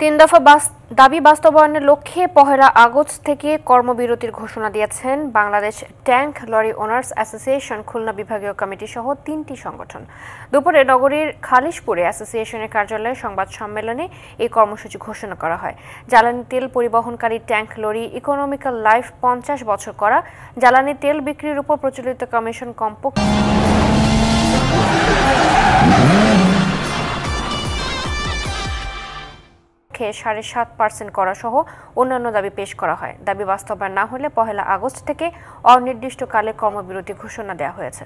তিন দফা দাবি বাস্তবায়নের লক্ষ্যে পহেলা আগস্ট থেকে কর্মবিরতির ঘোষণা দিয়েছেন Bangladesh tank lorry owners association, Khulna বিভাগীয় কমিটি সহ তিনটি সংগঠন। দুপুরে নগরীর খালিশপুরে অ্যাসোসিয়েশনের কার্যালয়ে সংবাদ সম্মেলনে এই কর্মসূচি ঘোষণা করা হয়। জ্বালানি তেল পরিবহনকারী ট্যাঙ্ক লরি ইকোনমিক্যাল লাইফ পঞ্চাশ বছর করা, জ্বালানি তেল বিক্রির উপর প্রচলিত কমিশন কমপক্ষে লক্ষ্যে সাড়ে সাত পার্সেন্ট করা সহ অন্যান্য দাবি পেশ করা হয়। দাবি বাস্তবায়ন না হলে পহেলা আগস্ট থেকে অনির্দিষ্টকালে কর্মবিরতি ঘোষণা দেওয়া হয়েছে।